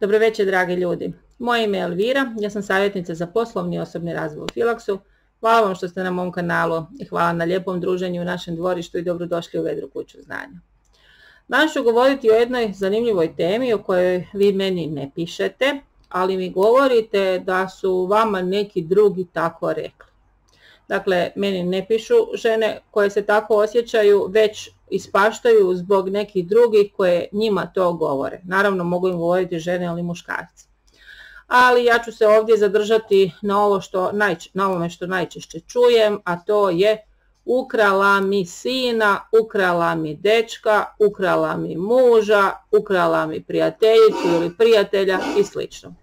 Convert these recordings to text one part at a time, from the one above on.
Dobro večer, dragi ljudi. Moje ime je Elvira, ja sam savjetnica za poslovni i osobni razvoj u Filaksu. Hvala vam što ste na mom kanalu i hvala na lijepom druženju u našem dvorištu i dobrodošli u Vedru kuću znanja. Danas ću govoriti o jednoj zanimljivoj temi o kojoj vi meni ne pišete, ali mi govorite da su vama neki drugi tako rekli. Dakle, meni ne pišu žene koje se tako osjećaju, već ispaštaju zbog nekih drugih koje njima to govore. Naravno mogu im govoriti žene ili muškarci. Ali ja ću se ovdje zadržati na, ovo što, na ovome što najčešće čujem, a to je ukrala mi sina, ukrala mi dečka, ukrala mi muža, ukrala mi prijateljicu ili prijatelja i slično.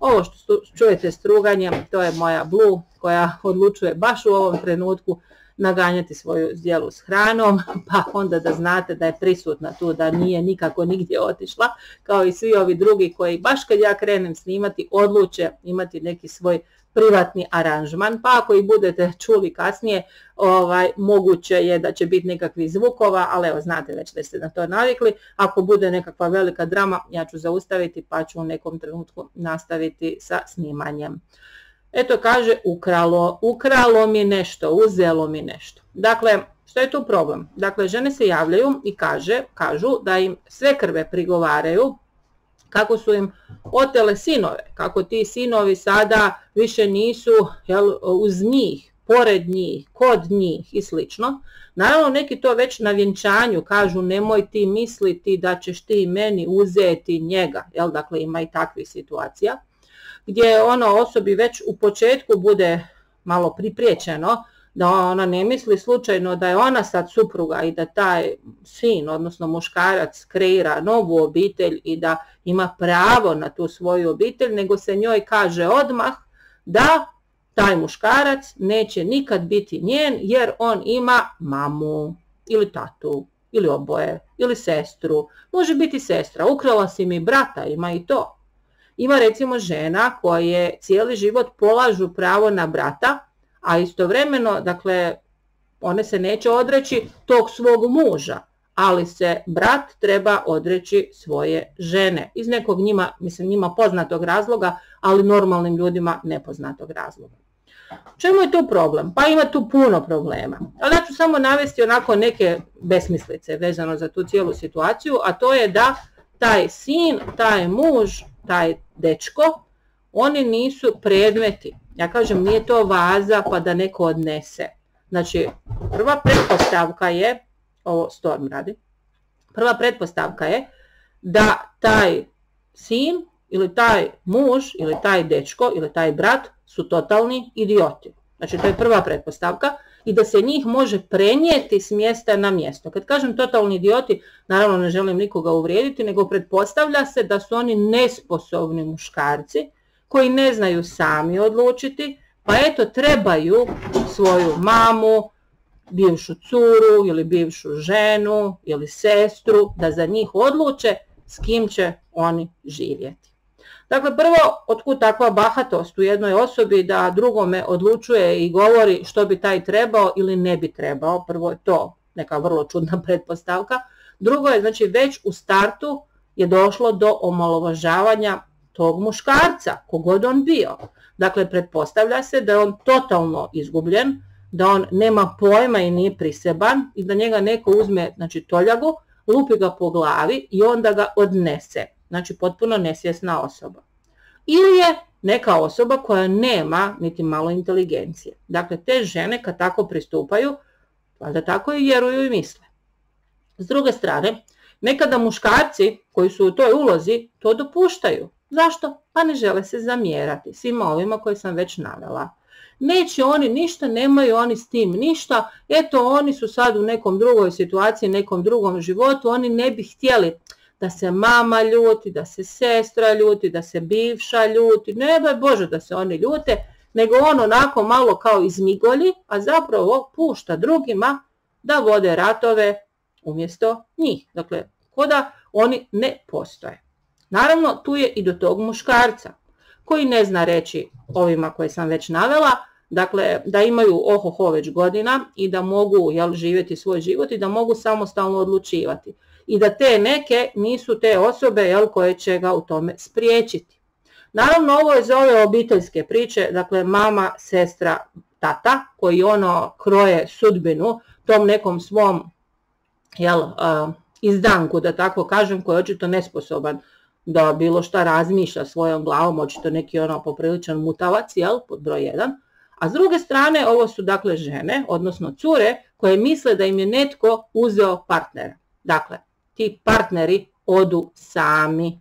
Ovo što čujete struganjem, to je moja Blue koja odlučuje baš u ovom trenutku naganjati svoju zdjelu s hranom, pa onda da znate da je prisutna tu, da nije nikako nigdje otišla, kao i svi ovi drugi koji baš kad ja krenem snimati odluče imati neki svoj privatni aranžman, pa ako i budete čuli kasnije, ovaj, moguće je da će biti nekakvi zvukova, ali evo znate već da ste na to navikli, ako bude nekakva velika drama ja ću zaustaviti pa ću u nekom trenutku nastaviti sa snimanjem. Eto kaže ukralo, ukralo mi nešto, uzelo mi nešto. Dakle, što je tu problem? Dakle, žene se javljaju i kaže, kažu da im sve krve prigovaraju kako su im otele sinove, kako ti sinovi sada više nisu jel, uz njih, pored njih, kod njih i slično. Naravno neki to već na vjenčanju kažu nemoj ti misliti da ćeš ti meni uzeti njega, jel, dakle ima i takvih situacija gdje ono osobi već u početku bude malo pripriječeno da ona ne misli slučajno da je ona sad supruga i da taj sin, odnosno muškarac, kreira novu obitelj i da ima pravo na tu svoju obitelj, nego se njoj kaže odmah da taj muškarac neće nikad biti njen jer on ima mamu ili tatu ili oboje ili sestru. Može biti sestra, ukrala si mi brata, ima i to. Ima recimo žena koje cijeli život polažu pravo na brata, a istovremeno, dakle, one se neće odreći tog svog muža, ali se brat treba odreći svoje žene. Iz nekog njima, mislim njima poznatog razloga, ali normalnim ljudima nepoznatog razloga. Čemu je tu problem? Pa ima tu puno problema. Ali ja ću samo navesti onako neke besmislice vezano za tu cijelu situaciju, a to je da taj sin, taj muž, taj dečko, oni nisu predmeti. Ja kažem nije to vaza pa da neko odnese. Znači prva pretpostavka je, ovo Storm radi, prva pretpostavka je da taj sin ili taj muž ili taj dečko ili taj brat su totalni idioti. Znači to je prva pretpostavka i da se njih može prenijeti s mjesta na mjesto. Kad kažem totalni idioti, naravno ne želim nikoga uvrijediti, nego pretpostavlja se da su oni nesposobni muškarci koji ne znaju sami odlučiti, pa eto trebaju svoju mamu, bivšu curu ili bivšu ženu ili sestru da za njih odluče s kim će oni živjeti. Dakle, prvo, otkud takva bahatost u jednoj osobi da drugome odlučuje i govori što bi taj trebao ili ne bi trebao. Prvo je to neka vrlo čudna pretpostavka. Drugo je, znači, već u startu je došlo do omalovažavanja tog muškarca, kogod on bio. Dakle, pretpostavlja se da je on totalno izgubljen, da on nema pojma i nije priseban i da njega neko uzme znači, toljagu, lupi ga po glavi i onda ga odnese znači potpuno nesvjesna osoba. Ili je neka osoba koja nema niti malo inteligencije. Dakle, te žene kad tako pristupaju, valjda tako i vjeruju i misle. S druge strane, nekada muškarci koji su u toj ulozi to dopuštaju. Zašto? Pa ne žele se zamjerati svima ovima koje sam već navela. Neće oni ništa, nemaju oni s tim ništa, eto oni su sad u nekom drugoj situaciji, nekom drugom životu, oni ne bi htjeli da se mama ljuti, da se sestra ljuti, da se bivša ljuti, ne boj Bože da se oni ljute, nego on onako malo kao izmigolji, a zapravo pušta drugima da vode ratove umjesto njih. Dakle, koda oni ne postoje. Naravno, tu je i do tog muškarca, koji ne zna reći ovima koje sam već navela, dakle, da imaju ohoho već godina i da mogu jel, živjeti svoj život i da mogu samostalno odlučivati i da te neke nisu te osobe jel, koje će ga u tome spriječiti. Naravno ovo je za ove obiteljske priče, dakle mama, sestra, tata koji ono kroje sudbinu tom nekom svom jel, izdanku, da tako kažem, koji je očito nesposoban da bilo šta razmišlja svojom glavom, očito neki ono popriličan mutavac, jel, pod broj jedan. A s druge strane, ovo su dakle žene, odnosno cure, koje misle da im je netko uzeo partnera. Dakle, ti partneri odu sami.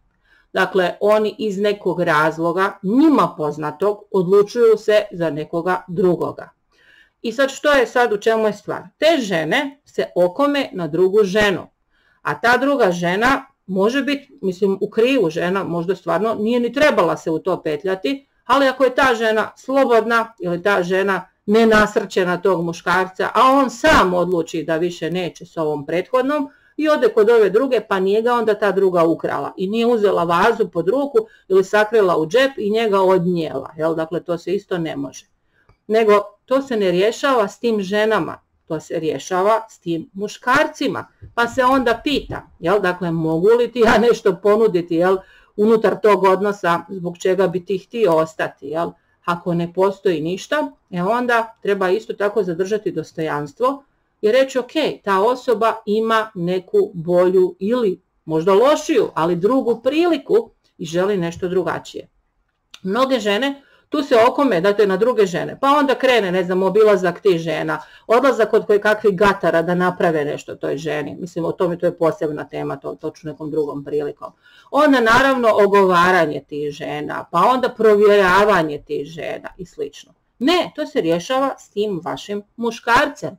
Dakle, oni iz nekog razloga, njima poznatog, odlučuju se za nekoga drugoga. I sad što je sad u čemu je stvar? Te žene se okome na drugu ženu. A ta druga žena može biti, mislim, u krivu žena, možda stvarno nije ni trebala se u to petljati, ali ako je ta žena slobodna ili ta žena nenasrčena tog muškarca, a on sam odluči da više neće s ovom prethodnom i ode kod ove druge, pa nije ga onda ta druga ukrala i nije uzela vazu pod ruku ili sakrila u džep i njega odnijela. Jel? Dakle, to se isto ne može. Nego to se ne rješava s tim ženama, to se rješava s tim muškarcima. Pa se onda pita, jel, dakle, mogu li ti ja nešto ponuditi jel, unutar tog odnosa zbog čega bi ti htio ostati. Jel? Ako ne postoji ništa, e onda treba isto tako zadržati dostojanstvo i reći ok, ta osoba ima neku bolju ili možda lošiju, ali drugu priliku i želi nešto drugačije. Mnoge žene tu se okome dakle, na druge žene, pa onda krene, ne znam, obilazak tih žena, odlazak kod koji kakvih gatara da naprave nešto toj ženi, mislim o tome to je posebna tema, to točno nekom drugom prilikom. Onda naravno ogovaranje tih žena, pa onda provjeravanje tih žena i slično. Ne, to se rješava s tim vašim muškarcem.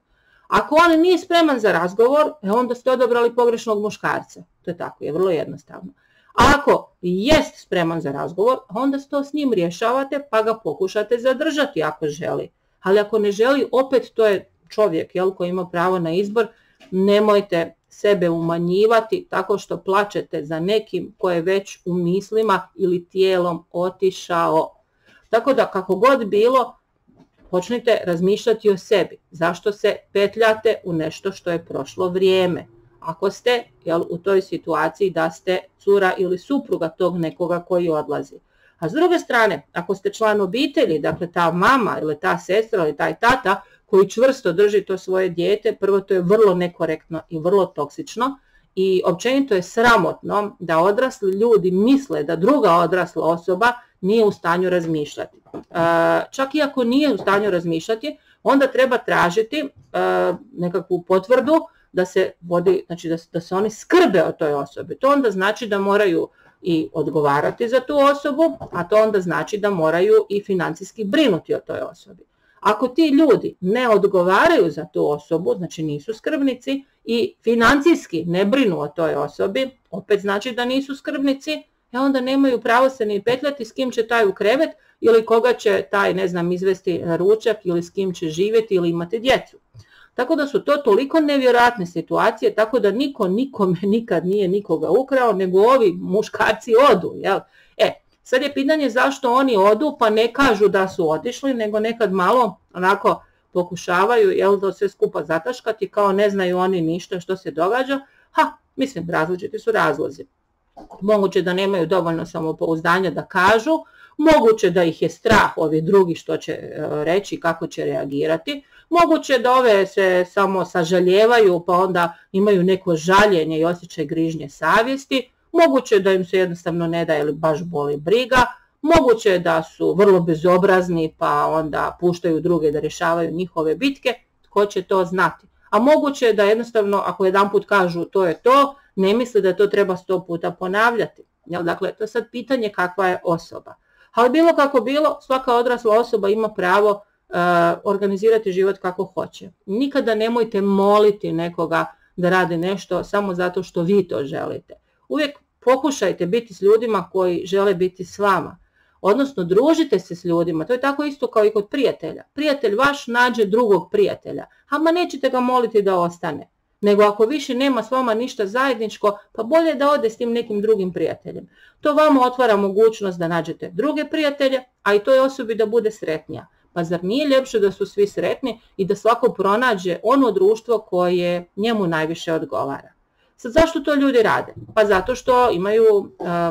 Ako on nije spreman za razgovor, e onda ste odabrali pogrešnog muškarca. To je tako, je vrlo jednostavno. Ako jest spreman za razgovor, onda to s njim rješavate pa ga pokušate zadržati ako želi. Ali ako ne želi, opet to je čovjek jel, koji ima pravo na izbor, nemojte sebe umanjivati tako što plaćete za nekim koje je već u mislima ili tijelom otišao. Tako da kako god bilo, počnite razmišljati o sebi. Zašto se petljate u nešto što je prošlo vrijeme? ako ste jel, u toj situaciji da ste cura ili supruga tog nekoga koji odlazi. A s druge strane, ako ste član obitelji, dakle ta mama ili ta sestra ili taj tata koji čvrsto drži to svoje dijete, prvo to je vrlo nekorektno i vrlo toksično i općenito je sramotno da odrasli ljudi misle da druga odrasla osoba nije u stanju razmišljati. E, čak i ako nije u stanju razmišljati, onda treba tražiti e, nekakvu potvrdu da se vodi, znači da, da se oni skrbe o toj osobi. To onda znači da moraju i odgovarati za tu osobu, a to onda znači da moraju i financijski brinuti o toj osobi. Ako ti ljudi ne odgovaraju za tu osobu, znači nisu skrbnici i financijski ne brinu o toj osobi, opet znači da nisu skrbnici, e onda nemaju pravo se ni petljati s kim će taj u krevet ili koga će taj, ne znam, izvesti na ručak ili s kim će živjeti ili imati djecu. Tako da su to toliko nevjerojatne situacije, tako da niko nikome nikad nije nikoga ukrao, nego ovi muškarci odu. Jel? E, sad je pitanje zašto oni odu, pa ne kažu da su otišli, nego nekad malo onako pokušavaju jel, da sve skupa zataškati, kao ne znaju oni ništa što se događa. Ha, mislim, različiti su razlozi. Moguće da nemaju dovoljno samopouzdanja da kažu, moguće da ih je strah ovi drugi što će e, reći, kako će reagirati, Moguće da ove se samo sažaljevaju pa onda imaju neko žaljenje i osjećaj grižnje savjesti, moguće da im se jednostavno ne da ili baš boli briga, moguće da su vrlo bezobrazni pa onda puštaju druge da rješavaju njihove bitke, tko će to znati. A moguće je da jednostavno ako jedan put kažu to je to, ne misle da to treba sto puta ponavljati. Dakle, to je sad pitanje kakva je osoba. Ali bilo kako bilo, svaka odrasla osoba ima pravo Eh, organizirati život kako hoće. Nikada nemojte moliti nekoga da radi nešto samo zato što vi to želite. Uvijek pokušajte biti s ljudima koji žele biti s vama. Odnosno družite se s ljudima, to je tako isto kao i kod prijatelja. Prijatelj vaš nađe drugog prijatelja, ma nećete ga moliti da ostane. Nego ako više nema s vama ništa zajedničko, pa bolje da ode s tim nekim drugim prijateljem. To vama otvara mogućnost da nađete druge prijatelje, a i toj osobi da bude sretnija. Pa zar nije ljepše da su svi sretni i da svako pronađe ono društvo koje njemu najviše odgovara? Sad zašto to ljudi rade? Pa zato što imaju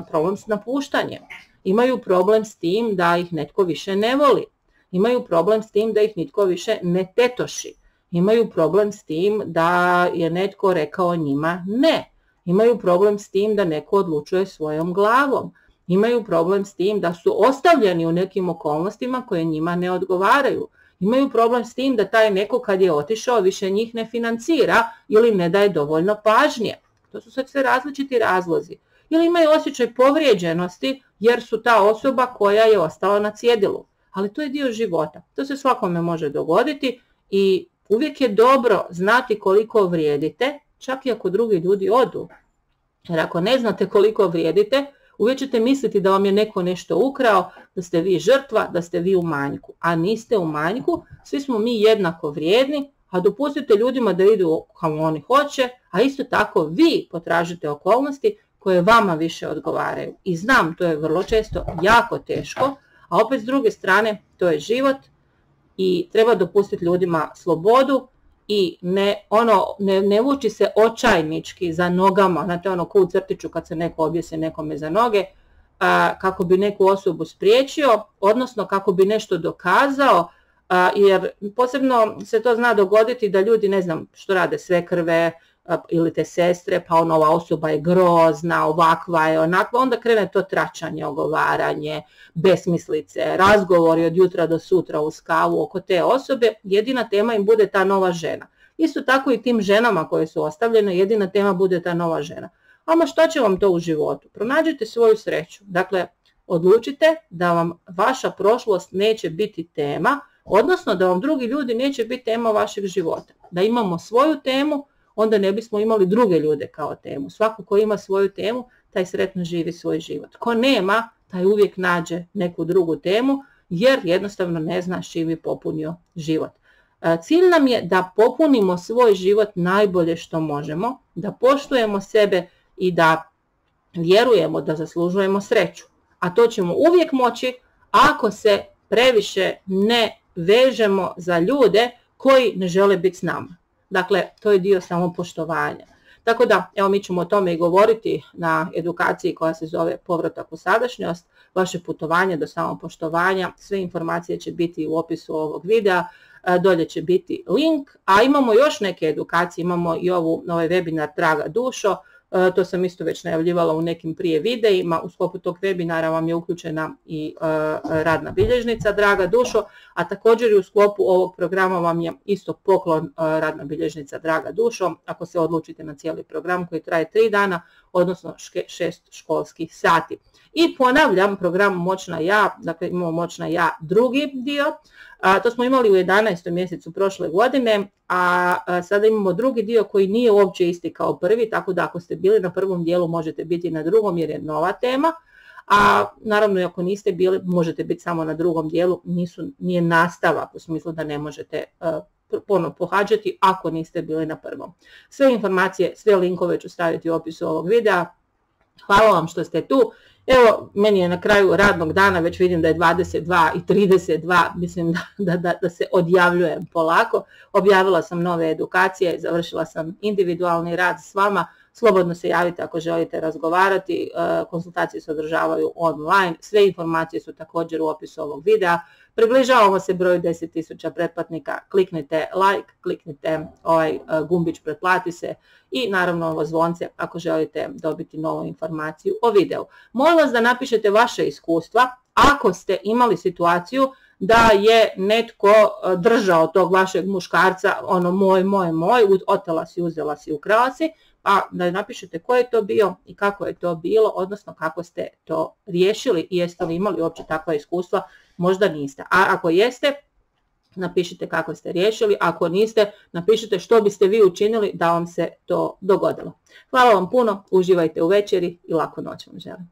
problem s napuštanjem, imaju problem s tim da ih netko više ne voli, imaju problem s tim da ih nitko više ne tetoši, imaju problem s tim da je netko rekao njima ne, imaju problem s tim da neko odlučuje svojom glavom, imaju problem s tim da su ostavljeni u nekim okolnostima koje njima ne odgovaraju, imaju problem s tim da taj neko kad je otišao više njih ne financira ili ne daje dovoljno pažnje. To su sve različiti razlozi. Ili imaju osjećaj povrijeđenosti jer su ta osoba koja je ostala na cjedilu. Ali to je dio života. To se svakome može dogoditi i uvijek je dobro znati koliko vrijedite, čak i ako drugi ljudi odu. Jer ako ne znate koliko vrijedite, Uvijek ćete misliti da vam je neko nešto ukrao, da ste vi žrtva, da ste vi u manjku. A niste u manjku, svi smo mi jednako vrijedni, a dopustite ljudima da idu kao oni hoće, a isto tako vi potražite okolnosti koje vama više odgovaraju. I znam, to je vrlo često jako teško, a opet s druge strane to je život i treba dopustiti ljudima slobodu i ne, ono, ne, ne vuči se očajnički za nogama, znate ono ko u crtiću kad se neko objese nekome za noge, a, kako bi neku osobu spriječio, odnosno kako bi nešto dokazao, a, jer posebno se to zna dogoditi da ljudi, ne znam što rade, sve krve, ili te sestre, pa ono, ova osoba je grozna, ovakva je, onakva, onda krene to tračanje, ogovaranje, besmislice, razgovori od jutra do sutra u skavu oko te osobe, jedina tema im bude ta nova žena. Isto tako i tim ženama koje su ostavljene, jedina tema bude ta nova žena. Ama što će vam to u životu? Pronađite svoju sreću. Dakle, odlučite da vam vaša prošlost neće biti tema, odnosno da vam drugi ljudi neće biti tema vašeg života. Da imamo svoju temu, onda ne bismo imali druge ljude kao temu. Svako ko ima svoju temu, taj sretno živi svoj život. Ko nema, taj uvijek nađe neku drugu temu, jer jednostavno ne zna s čim popunio život. E, cilj nam je da popunimo svoj život najbolje što možemo, da poštujemo sebe i da vjerujemo da zaslužujemo sreću. A to ćemo uvijek moći ako se previše ne vežemo za ljude koji ne žele biti s nama. Dakle, to je dio samopoštovanja. Tako da, evo mi ćemo o tome i govoriti na edukaciji koja se zove povratak u sadašnjost, vaše putovanje do samopoštovanja, sve informacije će biti u opisu ovog videa, e, dolje će biti link, a imamo još neke edukacije, imamo i ovu, ovaj webinar Draga dušo, to sam isto već najavljivala u nekim prije videima. U sklopu tog webinara vam je uključena i e, radna bilježnica Draga Dušo, a također i u sklopu ovog programa vam je isto poklon e, radna bilježnica Draga Dušo, ako se odlučite na cijeli program koji traje tri dana, odnosno šest školskih sati. I ponavljam, program Moćna ja, dakle imamo Moćna ja drugi dio, a, to smo imali u 11. mjesecu prošle godine, a, sada imamo drugi dio koji nije uopće isti kao prvi, tako da ako ste bili na prvom dijelu možete biti na drugom jer je nova tema, a naravno ako niste bili možete biti samo na drugom dijelu, nisu, nije nastavak u smislu da ne možete ponovno pohađati ako niste bili na prvom. Sve informacije, sve linkove ću staviti u opisu ovog videa. Hvala vam što ste tu. Evo, meni je na kraju radnog dana, već vidim da je 22 i 32, mislim da, da, da se odjavljujem polako. Objavila sam nove edukacije, završila sam individualni rad s vama, Slobodno se javite ako želite razgovarati, e, konsultacije se održavaju online, sve informacije su također u opisu ovog videa. Približavamo se broju 10.000 pretplatnika, kliknite like, kliknite ovaj e, gumbić pretplati se i naravno ovo zvonce ako želite dobiti novu informaciju o videu. Molim vas da napišete vaše iskustva ako ste imali situaciju da je netko e, držao tog vašeg muškarca, ono moj, moj, moj, otela si, uzela si, ukrala si, a da napišete ko je to bio i kako je to bilo, odnosno kako ste to riješili i jeste li imali uopće takva iskustva, možda niste. A ako jeste, napišite kako ste riješili, ako niste, napišite što biste vi učinili da vam se to dogodilo. Hvala vam puno, uživajte u večeri i laku noć vam želim.